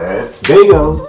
Let's bagel.